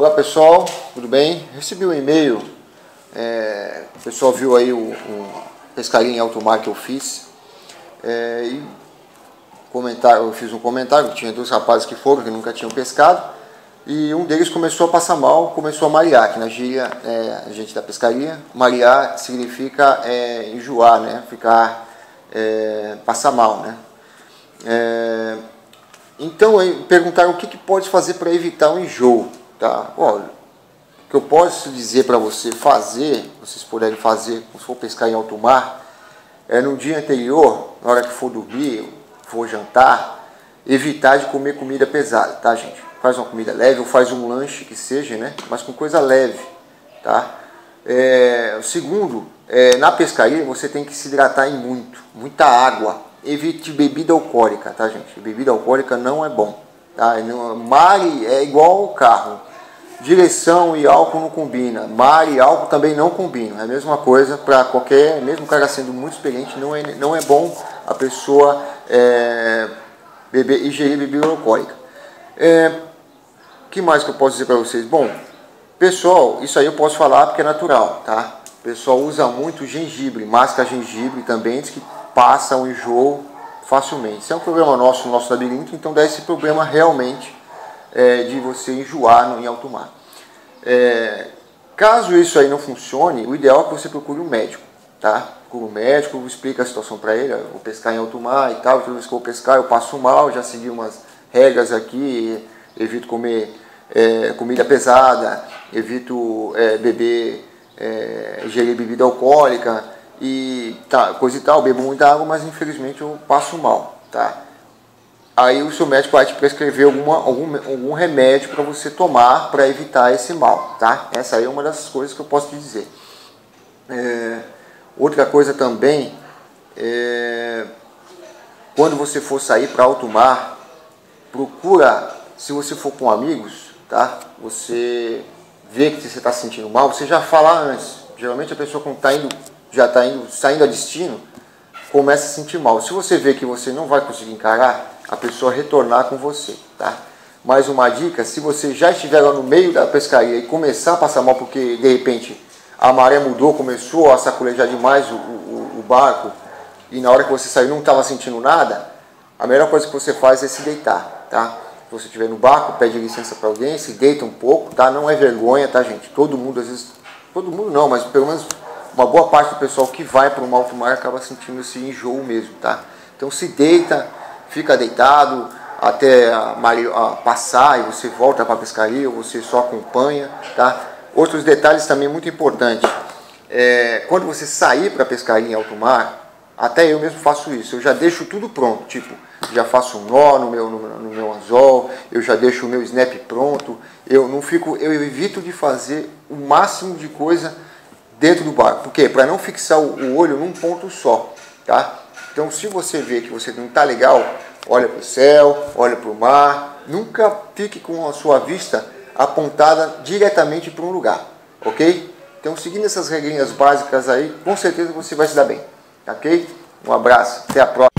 Olá pessoal, tudo bem? Recebi um e-mail, é, o pessoal viu aí o, o pescaria em alto mar que eu fiz é, e comentário, eu fiz um comentário, tinha dois rapazes que foram, que nunca tinham pescado e um deles começou a passar mal, começou a marear, que na gíria, é, a gente da pescaria, marear significa é, enjoar, né? ficar, é, passar mal. Né? É, então perguntaram o que, que pode fazer para evitar o enjoo. Tá? Olha, o que eu posso dizer para você fazer, vocês puderem fazer, se for pescar em alto mar, é no dia anterior, na hora que for dormir, for jantar, evitar de comer comida pesada, tá gente? Faz uma comida leve ou faz um lanche que seja, né? Mas com coisa leve, tá? É, segundo, é, na pescaria você tem que se hidratar em muito, muita água. Evite bebida alcoólica, tá gente? Bebida alcoólica não é bom, tá? Mar é igual ao carro direção e álcool não combina, mar e álcool também não combinam. É a mesma coisa para qualquer, mesmo o cara sendo muito experiente, não é, não é bom a pessoa é, beber, ingerir bebida alcoólica. É, que mais que eu posso dizer para vocês? Bom, pessoal, isso aí eu posso falar porque é natural, tá? O pessoal usa muito gengibre, máscara gengibre também, diz que passa o enjoo facilmente. Isso é um problema nosso, no nosso labirinto, então dá esse problema realmente é, de você enjoar no, em alto mar. É, caso isso aí não funcione, o ideal é que você procure um médico, tá? Procure um médico, explica a situação para ele, vou pescar em alto mar e tal, toda vez que eu vou pescar eu passo mal, já segui umas regras aqui, evito comer é, comida pesada, evito é, beber, é, ingerir bebida alcoólica e tá, coisa e tal, bebo muita água, mas infelizmente eu passo mal, tá? Aí o seu médico vai te prescrever alguma, algum, algum remédio para você tomar para evitar esse mal, tá? Essa aí é uma das coisas que eu posso te dizer. É, outra coisa também, é, quando você for sair para alto mar, procura, se você for com amigos, tá? Você vê que você está se sentindo mal, você já fala antes. Geralmente a pessoa quando está indo, já está indo, saindo a destino, começa a se sentir mal. Se você vê que você não vai conseguir encarar, a pessoa retornar com você, tá? Mais uma dica, se você já estiver lá no meio da pescaria e começar a passar mal porque de repente a maré mudou, começou a saculejar demais o, o, o barco e na hora que você saiu não estava sentindo nada, a melhor coisa que você faz é se deitar, tá? Se você estiver no barco, pede licença para alguém, se deita um pouco, tá? Não é vergonha, tá, gente? Todo mundo, às vezes, todo mundo não, mas pelo menos uma boa parte do pessoal que vai para um alto mar acaba sentindo esse enjoo mesmo, tá? Então se deita, fica deitado até a, a passar e você volta para a pescaria ou você só acompanha, tá? Outros detalhes também muito importantes. É, quando você sair para pescaria em alto mar, até eu mesmo faço isso. Eu já deixo tudo pronto, tipo, já faço um nó no meu, no, no meu anzol, eu já deixo o meu snap pronto. Eu não fico, eu evito de fazer o máximo de coisa dentro do barco. Por quê? Para não fixar o, o olho num ponto só, tá? Então, se você vê que você não está legal, olha para o céu, olha para o mar. Nunca fique com a sua vista apontada diretamente para um lugar, ok? Então, seguindo essas regrinhas básicas aí, com certeza você vai se dar bem, ok? Um abraço, até a próxima.